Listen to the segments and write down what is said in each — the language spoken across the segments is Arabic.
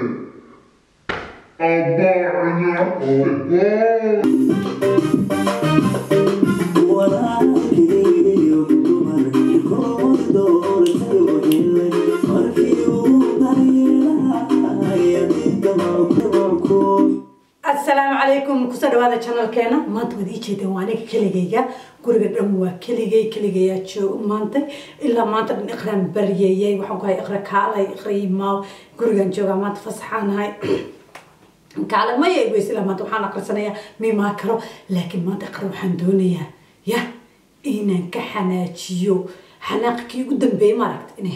A bar in your own maanta waad ii jeedeen waa aniga keligayga guriga dhan waa keligay keligayaa joogo maanta ilaa maanta dhan iqraan baryayay waxaan ku hay iqra kaalay iqra imaaw gurigan joogaa maanta fasaxaanahay kaale maya igweys ilaa maanta waxaan aqrisanayaa miimaa karo laakiin maanta iqra waxaan doonayaa ya inaan ka xanaajiyo xanaaqkii ugu dambeeyay maaragta inay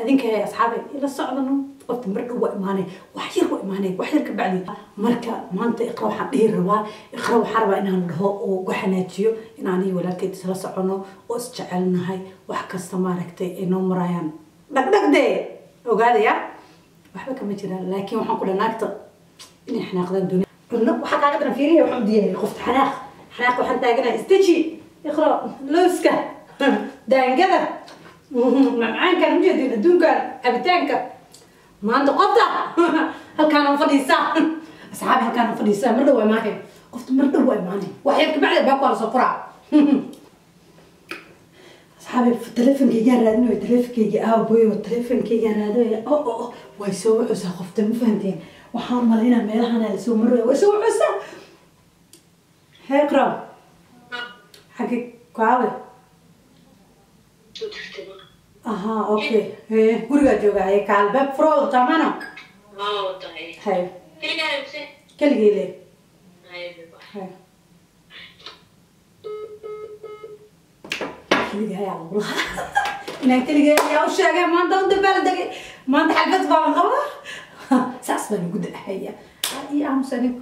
أدينك يا أصحابي. إلى الصعب إنه قفت مرق وق ماني. وحير وق ماني. وحير كبعدي مرك ما أنت إقرأ حب إيه الروا إقرأ حربة إنها الله وجحناتيو إن عني ولا كيد سلاس عنو وأستعل نهاي. وحكى استمارك تي إنه مريان بدك دي. وقالي يا. وحبك ما تلا لكن وحنا كلنا نكتب إن إحنا أخذنا الدنيا. كلنا وحكى عقدنا فيري وحمد يا خفت حناخ حناخ وحنا تاجنا إستجي. إقرأ. لوسكا دان كذا xanaaq waxaan taaganahay istaji iqra looska daangada macmacaankan ujeedin adduunkan cabitaanka maanta qofta halkaana fadhiisaa asxaabi halkaana fadhiisaa mar dhow imaanay qofta mar dhow imaanay wax yar kabacdi baa kuala soo furaa asxaabi telefonkaygaan raadinayo telefonkayga aaboyo telefonkaygaan raadinayo o o o way soo wuxusaa qofta ma fahanteen waxaan malaynaa meelahana la soo maraya way soo wuxusaa heeqra xagge kaawe jooga haye kaalbeeb furooda haye le lagu lahaa inaan keligay ayaa u sheegay maanta u dambaala degay maanta xalfad baan qabaa saas baan ugu dahaya iyo aamus anigu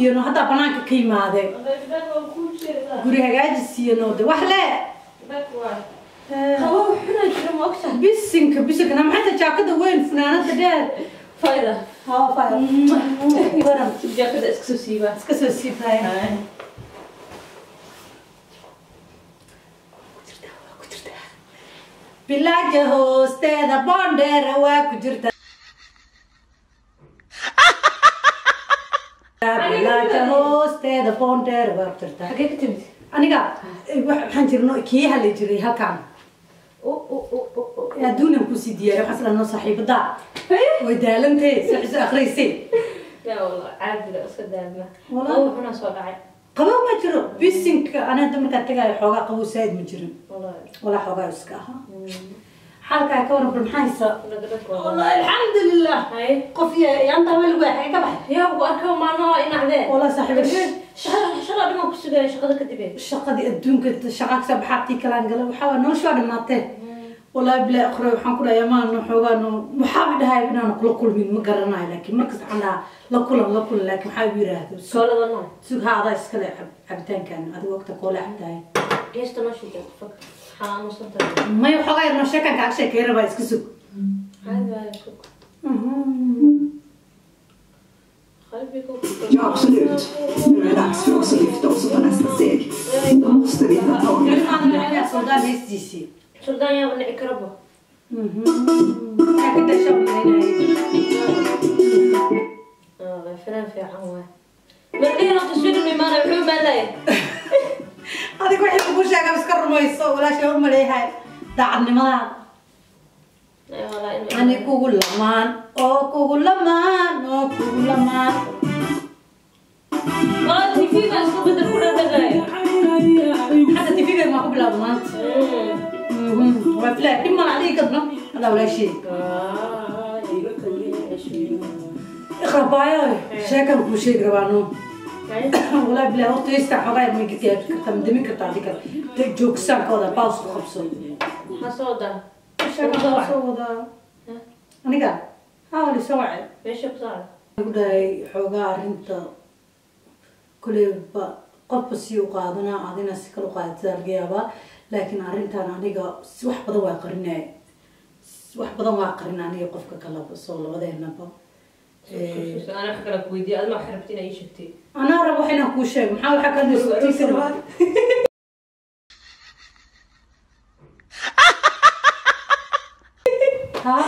iyano haddaa banaanka ka yimaadeen guri hagaajis de wax le? Bisinka bisinka maxanta jaakada weyn funaanada dheer. Eh. Bilaaja hoosteeda boondheera waa ku jirta hoosteeda boondheera waa ku jirta aniga waxaan jirno kii halay jiray halkaan adduunan kusii diyaariy waxaan isla noo saaxiibada way daalantay saxiso akhriysay qabow ma jiro bisinka ana hadda markaan tagayo xoogaa qabow saaid ma jirin walaa xoogaa iska ahaa xaalkaa ka waran bal maxaa haysa wallahi alxamdulilah qof yaanta meel waa xagee ka baxay. Walaa saaxiibada shaqadii adduunka shaqa ka soo baxaabtii kalaan gala waxaa waa nolosha waa dhamaatee walaa bilaa aqro waxaan ku dhahay amaano xoogaano maxaa dhahay inaan kula kulmin ma garanayo laakiin markas waxaan dhahaa la kulan la kulan laakiin waxaa igu yiraahdo sug ha adaa iskale cabitaankan adiga waqta koole cabtahay ما يحقق غير نشاك كان كعشة كيرة بس كسب هذا كوك. أها. خلبي كوك. يا أبسط. أنا أبسط. أنا أبسط. أنا أبسط. أنا أبسط. أنا أبسط. أنا أبسط. أنا أبسط. أنا أبسط. أنا adiga wixii kugu sheega iska rumayso walaasha u maleeyahay daacadnimadaada ani kugu lamaan oo kugu lamaan oo kugu lamaan waa tifiga isku bedel ku dhadhagaya hadda tifiga maa ku bilaawda maanta waa filaa dhib mala adiga gadno adaa walaashee iqrabaayo sheekan kuu sheegi rabaano walaa bilaa waqti haysta xoogaa ma gidiyaabi kartaa ma damin kartaa adiga joogsankooda baws ku qabso maxaa soo daa sheekan soo wadaa aniga haa wali soo wacay meesha ku saara ku dhahay xoogaa arrinta kuleyba qofba si u qaadanaa adina si kale u qaadataa laga yaabaa أنا أحكي لك ويدي قد ما حربتين أي شتي أنا أروح هناك وشي محاول حكي لك سلوات ها؟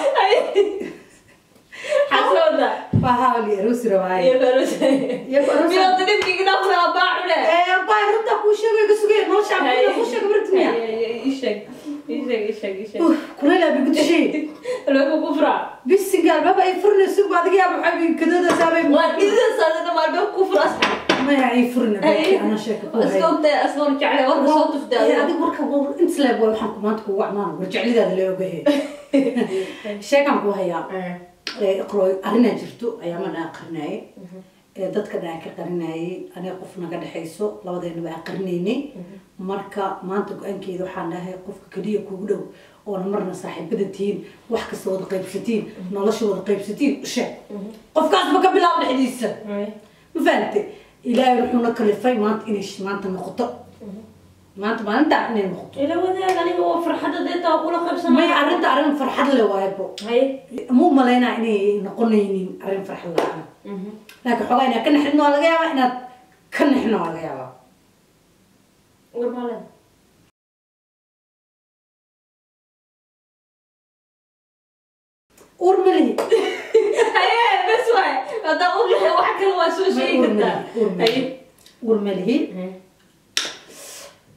حسودة فهاولي روس رواي يا روس يا روس مين أطلب في قناة أخرى أبا عملة إيه أبا يرد أخو شي ويقول سوكي ما شعب كله أخو شي كبرت مياه إيشك إيشك إيشك إيشك كوريلا بيقول شي albaaba ay furnayso baad iga yaaba waxaa bi kadada saabay waa dhidida saadada ma albaabka ku fura asxaab maya ay furna baaki ana sheeko ku hay iska ogtay asgoon jeclay warka soo tuftaa adiga warka inta leeb waxaan ku maanta kugu acmaan war jeclidaada la ogahe sheekan ku hayaa iqro arrinaa jirto ayaa ma dhaa qarinaye ee dadka dhaa ka qarinayay aniga qof naga dhexayso labadeennaba aan qarinaynay marka maanta go-aankeeda waxaan dhahay qofka keliya kugu dhow أول مرنا صاحب بدتين وحكي صوت قيب ستين نلاش صوت قيب ستين وش قف قاس بك بلا من حديثة مفانت إلى يروحون كل فاي ما أنت إيش ما أنت مخطط ما أنت ما أنت عني مخطط إلى وذا يعني هو فرحة ديتا أقول لك بس ما يعرض عرين فرحة له وايبو مو ملينا يعني نقول يعني عرين فرحة له لكن حوالينا كنا حنا على جاوا إحنا كنا حنا على جاوا ورمالين haye bes waay hadaa ur lahay wax kale waa soo sheegi uur kartaa malihi uur malihi uur malihi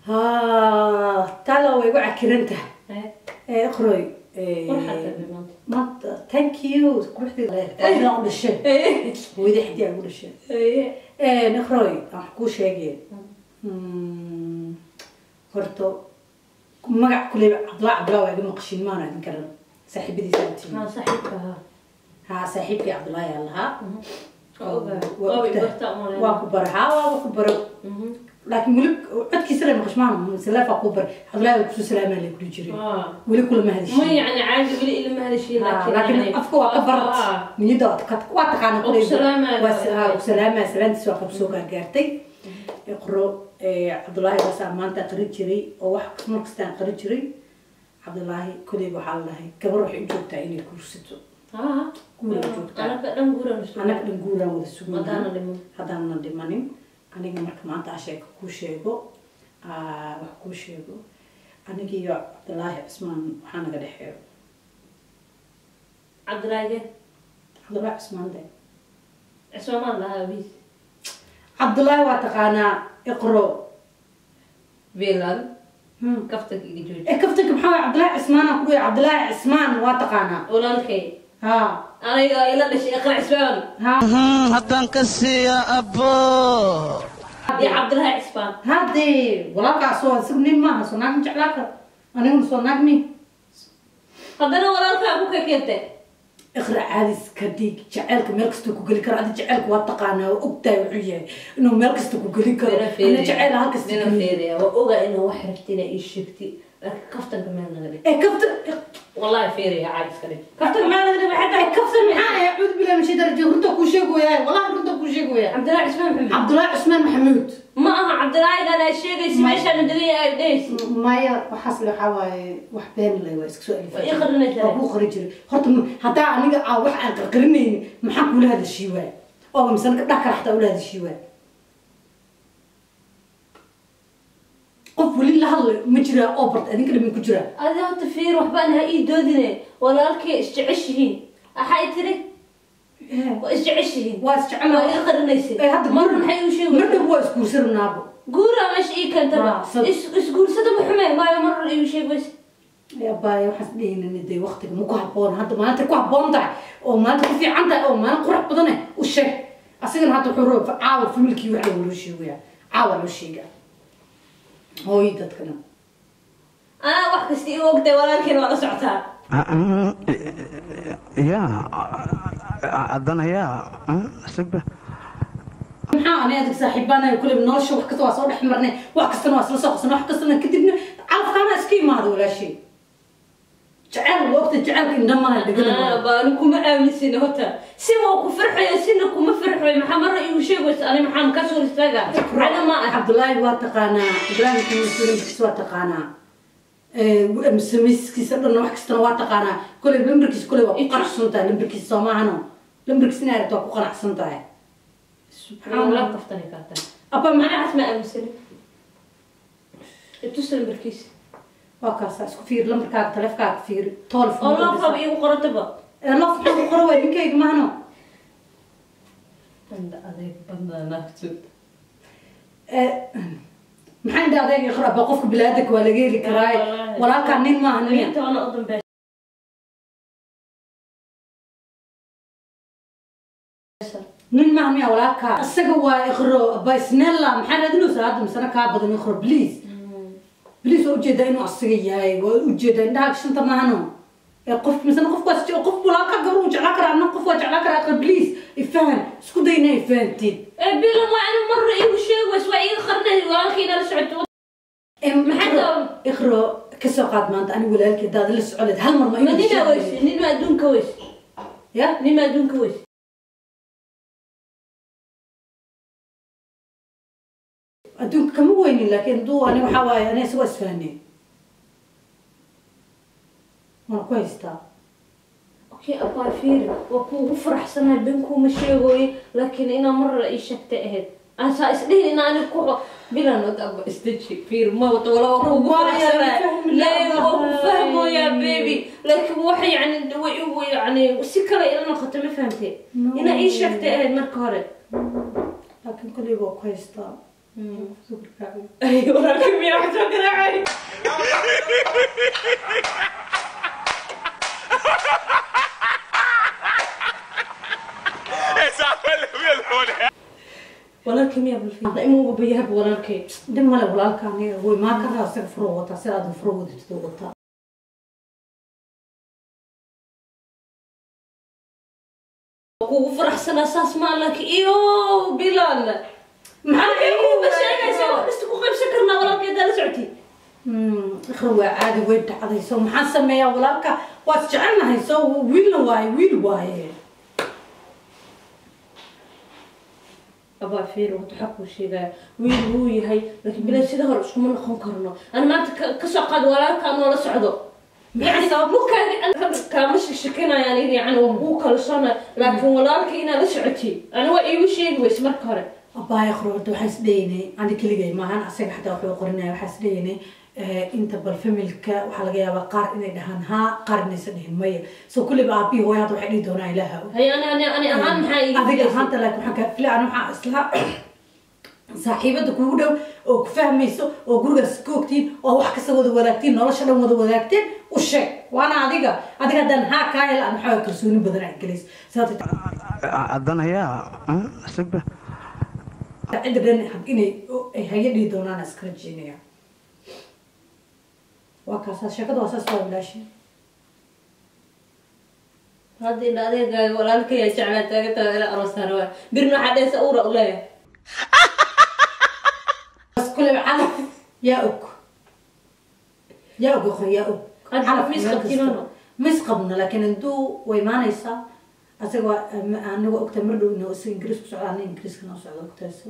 ha taala way igu cakiran tahay ee iqroy maanta thank you quruxdeeda u dhashay hooyada xidii aan u dhashay iqroy aan kuu sheegay horta magac kuleyba cabdulaa cabdulaa waa iga maqashin maana idin karan saaxiibadiisa aad tihiin saaxiibka ahaa haa saaxiibkii cabdulaahi aan lahaa Waa ogaa. Waa Waa ogtahay. bartaa umaleynaa. waa ku bara haa waaba ku baro laakiin weli codkiisa le maqashmaan saleefaa ku bar cabdulaahi waa kusoo salaamaa la kuli jiray weli kulama ma hadishin yani caadi weli ilama hadashiin laakiin afka waa ka barat niyada waa ka- waa taqaana Waa ku salaamaya. waa ku salaamaya salaantiis cabdilaahi koleyba waxaa la lalahay gabar waxay u joogtaa inay guursato. Anaga dhan guuraan wada sugan. Haddaana dhimanin. Aniga marka maanta asheeka kuu sheego. Wax kuu sheego. Aniga iyo cabdilaahi cismaan waxaa naga dhexeeyo. Cabdilaahi cabdilaahi cismaan de. Waa taqaanaa iqro. Beelal كفتك يجوج إيه، عبد الله عثمان أخوي عبد الله عثمان واتقانا ولا ها. أنا إلى الشيء اخر عثمان. ها. حتى انكسي يا أبو. يا عبد الله عثمان هادي ولا قاصو سبني ما سنان جلاك أنا سنان مي. قدر ولا أبوك كيتك أخرى عاليس كديك جعلك ملكستك وقلك راه جعلك واتقانا وقتا وعية إنه ملكستك وقلك أنا جعل هاك السكين نينا فيريا وقوغا إنه وحرفتنا إيش شفتي. كفتك ما نغري إيه كفتك والله فيريا عاليس كديك كفتر ما نغري بحدا إيه كفتك معانا يا عبد بالله مشي درجة رنتك وشيقو يا والله رنتك وشيقو يا. عبد الله عثمان محمود. عبد الله عثمان محمود. Ma aha cabdilaahigan ay sheegaysa meeshaan degaya ay dhehaysa maya waxaas le waxaa waaye wax been le waa iska soo alifay Waa waa kuu jiray. Horta haddaa aniga aa wax aan qarqarinaynin maxaa kula hadashii waay oo misana gabdhaha kale xataa ula hadashii waay qof weli la hadlayo ma jiraa oo barta adinka dhamin ku jiraa? Adi horta fiir waxbaan ha ii doodine. Walaalkay isjeceshihiin waxay tiri waa isjeceshihiin waa isjecel waa ii qarinaysa marna maxay u mar sheegay dhab waa isguursananaabo guuraa meesha ii keentaba Waa, sad- is isguursada ma xume maayo marna iigu sheegaysa abaaya waxaas dhehaynin dee waqtiga ma ku habboon hadda maalinta ku habboon tahay oo maalinta ku fiican tahay oo maalin qurux badane u sheeg asigana hadda wuxuu raba caawa familkii waxa loo sheegaya caawa loo sheegaa hooy dadkana anaa kuleba nolosha wax kasta waa soo dhex marnay wax kastana waa isla soo qabsanay wax kastana kadibna calafkaana iska imaada walaashay. Jaceyl waa qofta jecelka indhamana dhegana baani kuma aaminsin horta. Si waa ku farxaya sina kuma farxoy maxaa marra igu sheegaysa? Ani maxaa makaa soo istaaga cada ma ah cabdullaahi waa taqaanaa. Ibraahim kasuurinkiisa waa taqaanaa. Samiskiisa dhan wax kastana waa taqaanaa. Koley lambarkiisa koley waa ku qanacsan tahay lambarkiisa soomahano لمبرك سنارة توك وقرع سنطايا سبحان الله. تفطني كاتا أبا ما عاد ما أمسل اتوصل لمبركيس واكا ساس كفير لمبركا تلف كاك كفير تولف الله فاب إيه وقرا تبا الله أه، فاب وقرا وين كي يجمعنا عند أذيك بنا نفتد أه، ما عند أذيك يخرب بقفك بلادك ولا جيلك راي ولا كان نين ما هنوين أنت وأنا أظن بس نن معمي أولاك السجوا يخرو بس نلا محل هذا نص هذا مثلا كابدني يخرو بليز بليز وجد إنه السجيا وجد إنه عشان تمانو قف مثلا قف بس قف ولاك جرو جلاك رأنا قف وجلاك رأنا بليز يفهم سكو دينا يفهم تيد. بيلا ما أنا مرة إيه وشيء وسوي إيه خرنا وآخرنا رشعتو محل يخرو كسر قاد ما أنت أنا ولا هالك ده لسه علده هالمرة ما يمشي نين ما دون كويش يا؟ نين ما دون كويش أنتم كموينين لكن دو أنا وحوايا أنا سواس فهني. مرة كويس تا. أوكي أبا فير وكو وفرح سنة بينكو مشيغوي لكن أنا مرة إيش تأهد أنا سأسدين إن أنا كو بلا نوت أبا استجي فير ما وطولا وكو لا يفهموا يا بيبي. لكن وحي يعني دوي يعني وسكرة إلى نقطة ما فهمتي. أنا إيش تأهد مركورة لكن كل يبغى كويس طبعا wax soo garaacay walaalkii miyaa balfiida imuuba bayahaba walaalkay dib male walaalka aniga way maa karaa isaga furo wataa sida aad furo wadatid oo wataa kuugu faraxsanaa saas maa laakiin iyo bilan maxaa kuuba sheegaysa wax kasta ku qaybsan karnaa walaalkay haddaa la socotid iqra waa caadi way dhacday so maxaan sameeyaa walaalka waad jecelnahay so wiilna waaye wiil waaye abaa fiir wata waxaa kuu sheegaya wiil wuu yahay laakiin bilan sida hore iskuma noqon karno ani maanta ka- kasoo qaad walaalkaa noola socdo yani mukaa kaama shakinayaan in yani waa kuu kalsoona laakiin walaalka inaad la socotid ani waa iigu iqra horta waxaa isdhaynay ani keligay maahan asaga xataa wuxuu qorinaya waxaa isdhaynay inta bal familka waxaa laga yaabaa qaar inay dhahaan haa qaar inaysan dhihin maya. So kulliba aabihii hooya hadda waxay dhihi doonaa ilaaha maxaa adiga filaysa? ahaanta laakiin waxaan kaa filay ani waxaa isla saaxiibada kugu dhow oo ku fahmayso oo gurigaas ka ogtiin oo wax kasta wada wadaagtiin nolosha dhan wada wadaagteen u sheeg. Waana adiga adiga haddaan haa kaa hela aan waxaa kalsooni badan ay gelayso sababta haddana yaa isagba cidda dhan inay ay haye dhihi doonaan iska rajeynaya waa kaasaa sheekada waa saas waa bilaashi hadda ila adeegaaga walaalkaya jeclaa taagata ila aroosaan waa birna waxaa dheesa uura u leeyahay bas kule calaf yaa og yaa og oqon yaa og Hadda Calaf mis meel qabtiin kasta. oo? mis qabno laakiin haduu way imaanaysaa asaga waa anaga ogta mar dhow inuu isaga ingiriis ku socda ana ingiriiska noo socda ogtaaso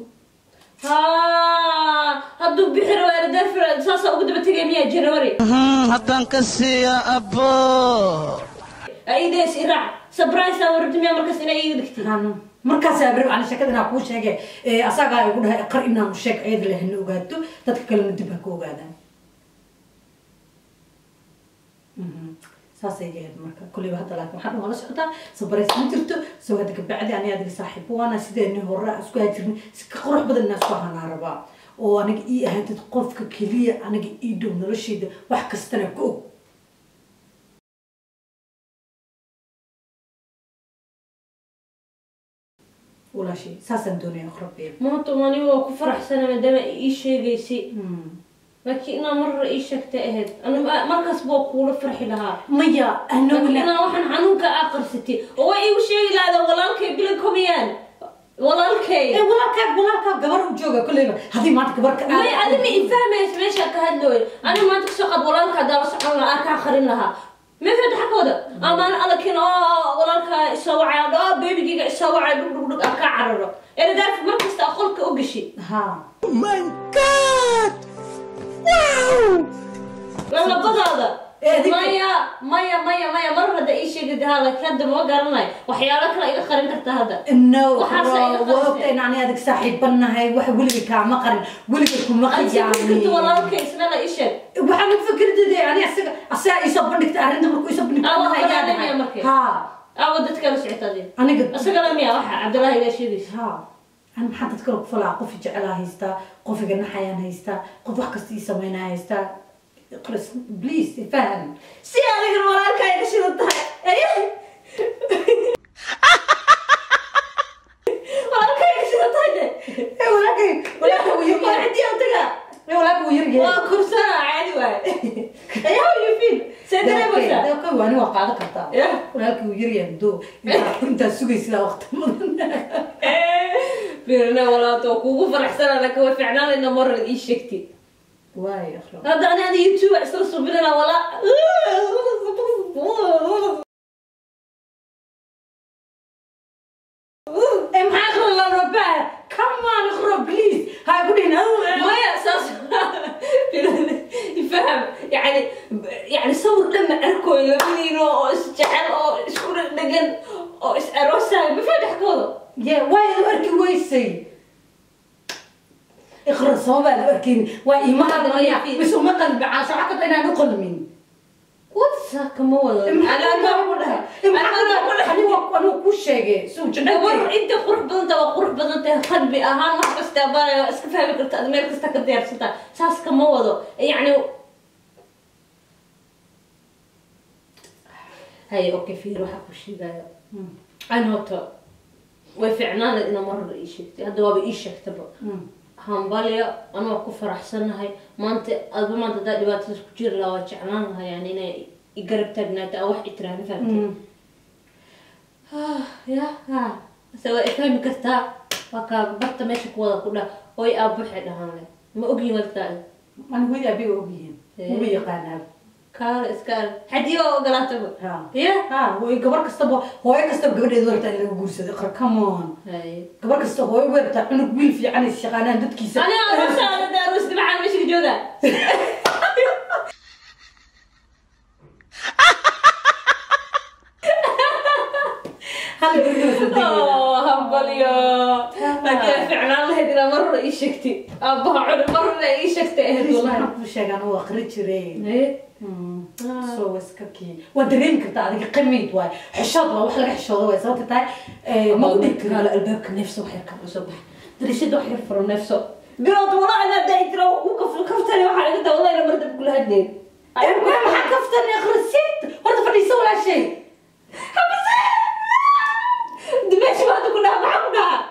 hadduu bixi rabo erdaafir saasaa ugu daba tegay miyaa january? Haddaan ka siiya abbo aides iraac surprise aa warabti miyaa markaas inaa iiga dhigtay? Markaas abri aan sheekada inaa kuu sheege ee asagaa igu dhahay qar inaanu sheeg ayada lahana ogaato dadka kalena dib ha ka ogaadaan Mhm. Saasay gaheed marka kulliba hadda laakiin waxaa dhan waa la socotaa sabaraysa ma jirto soo hadda kabacdi ani adiga saaxiibo waana sideeni hore isku hajirnay si ka qurux badan inaan isku ahanaa rabaa oo aniga ii ahaantid qofka keliya aniga ii dhow noloshayda wax kastana ka og. Walaashay saasaan doonaya akhrabeeb maanta mani waa ku faraxsana maadaama ii sheegaysay لكن أنا مرة رئيسك تاهد أنا مركز بوك ولا فرح لها. ميا أنا ولا أنا راح نعنوك آخر ستي. هو اي شيء لا هذا والله الكي بلا كوميان والله الكي. اي والله كاب والله كاب قبر وجوقه كل يوم هذه ما تكبر كاب. لا هذه ما إيه، يفهم إيش ليش هكا هدول أنا ما تكسقط والله الكاب دار صحن معاك آخرين لها. ما في حد حكى هذا. أما أنا لكن آه والله الكاب سوى عيال آه،, آه بيبي جيجا سوى عيال اكا عررة. أنا دارت مركز تأخذك أوكي ها. Oh ماي جاد gashi ha labadaada Eh, adinka- maya maya maya maya mar hadda ii sheegid ha laakiin hadda ma garanayo waxyaalo kale iga qarin karta hadda no Waxaase iga waa qarsan. ogta in ani adig saaxiibanahay wax weliga kaama qarin weliga kuma fikirta khiyaamin walaalka ismela ii sheeg waxaan u fikirtade ani asiga asagaa iisoo bandhigta arrinta markuu isoo Ah, waa bandhigta qaraanaya markii. ha awa dadka la socotade aniga isagana miya waxa أنا محدد كل قفلة قفي جعلها هيستا قفي جنا حيان هيستا قفي حكست يسمينا هيستا. قرس بليز فهم. سيا غير مرال كاي كشيل الطاي أي Eh, walaakay walaaka uu yar waa yahay cidii aan tagaa Eh, walaaka uu yar yahay waa kursana caadi waaye ayaa how you feel see dareemaysaa Dee, dee, waani waa qaadan kartaa Yeah. walaalka uu yar yahay doo intaa intaa sugaysidaa waqti mudan firne walaalta waa kuugu faraxsana laakiin way ficnaan ina marar ii sheegti waayo akhro hadda ani ada youtube isla subinana walaa Eh, maxaa akhro la rabaa come on akhro please ha ku dhihin maya saas faham yani yani sawir dhan ma arkooyo labadiino oo isjecel oo isku dhegdhegan oo is aroosayo ma fadhexkooda ye waay u arki weysay ikhra sababaa la arkin waa iimaada maya bis uma qalbi caasho waxaa kada inaan u qalmin whatsa kama wado anaa ku dhahay anaa ku dhahay anuu ku sheegay suu gabar jecel inta qurux badanta waa qurux badan tahay qalbi ahaan wax هاي أوكي في روح أكو شيء أنا تو وفعنا لنا مرة اي هذا هو اي شيء هم بالي أنا اكو فرح سنة هاي. ما أنت قبل ما أنت دادي بات كثير لا وجعنا يعني آه، آه. أنا قربت ابنا أو حكيت له فهمتي يا ها سوى اسمي كستا فكا بطل ماشي كولا كولا. وي ابو حدا هاني ما أوكي ولد ثاني أنا إيه. ويا بي أوكي مو بي قناه kartaa waa kaa barta meesha ku wada ku dhah oy aabuxay dhahaan le ma ogyihin waltaa ani weli abiga ogyihiin uma yaqaanaa kaale iska arag xadii waa ogolaataba Ha. ya ha way gabar kastaba hooyo kastaba gabadheedu wartaa in laga guursado ikhra come on hay gabar طقيت فعلا الله هدينا مرة اي شكتي أبا عمر مرة اي شكتي اهد والله ما في شيء أنا واخري جري إيه. سو وسكي ودرين كنت على قميد واي حشاط واه حلق حشاط واي صوت تاع ما ودك. على البوك نفسه وحيرك الصبح دري شد وحير فر نفسه. قلت والله أنا بدا يترو وقف وقفت أنا وحال قلت والله أنا مرده بقول لها اثنين ما حكفت اني أخر الست. ولا تفرج يسوي لها شيء. دمشق ما تقول لها معقده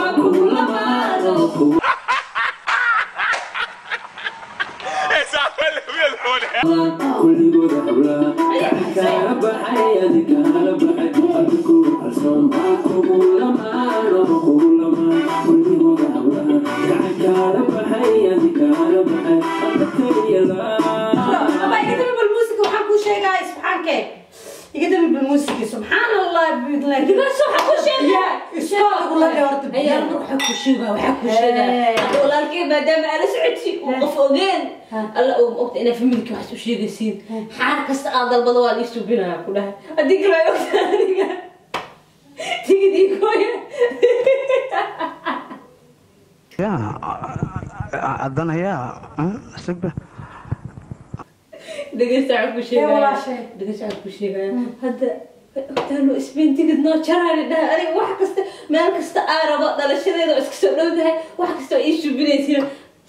kulligooda hablaha kaala baxay adikaala baxay adigu qarsoon kugu lamaano kugu lamaan kulligooda hablaha kaala baxay adikaala baxay hadda لكن ما دام أنا سعدتي وفوقين الله أم أخت أنا في ملك واحد وش يقول سيد حارك استعاد البلوى اللي يشتو بنا كلها أديك ما يوم ثانية تيجي دي كويا يا أظن يا سبب دقيت عارف وش يقول دقيت عارف وش يقول هذا waxaa ku sheegaya hadda ogtaano isbeen tigid noo jaraani dhahay aniga wax kasta meel kasta aa rabo dhalashadeeda oo iska soo dhowdahay wax kasta oo ii subinaysiin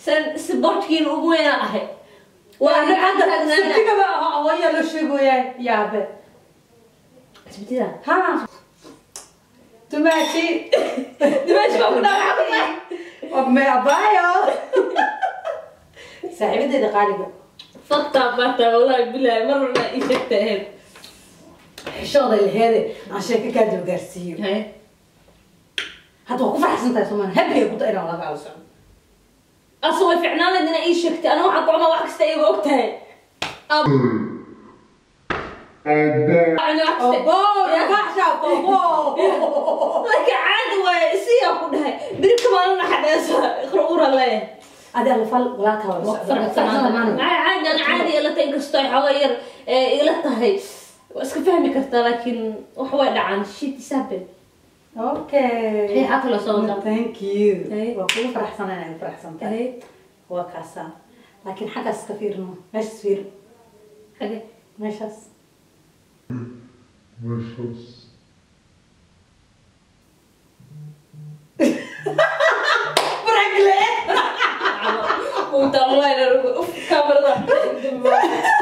san sportkiina ugu weynaa ahay waa hadda hadda sabtigaba ayaa loo sheegoyaa yaabe isbitida ha tumaashi dimaashi baa ku dhaawacay ogme abaayo saaxiibadeeda qaaliga fataa baataa wallahi bilaahi mar walba ii sheegta ahayd xishooda laheede aan sheeko kaa daba gaarsiiyo hadda waa ku faraxsan tahay soomaali habiga guda inaan laga ala socdo asu way ficnaan lahayd inaa ii sheegtay aniga waxaan ku cumaa wax kasta iyaga og tahay obo yakaxsha obo laakiin caadi waaye isiyaa ku dhahay biri kamaalina xadheesa iqra ura leeyahay adi alla fal walaalkaa wala socdo faraxsan maana caadi ana caadi ila tahay inkastoo واسكو فهمي كرتا لكن وحوالا عن الشيء تسبب أوكي. هي عطلة صوتها ثانك يو وكل فرح سنة أنا فرح سنة. اي هو كاسا لكن حتى استفير ما ماش سفير حاجة ماش اس ماش اس برجلي. وطلعنا أوف كاميرا.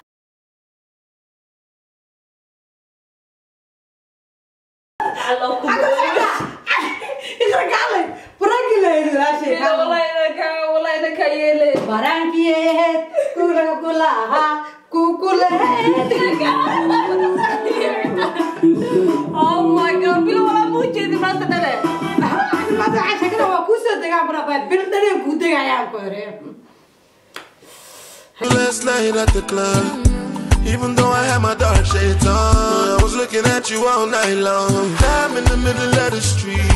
club, even though I had my dark shades on, I was looking at you all night long. I'm in the middle of the street.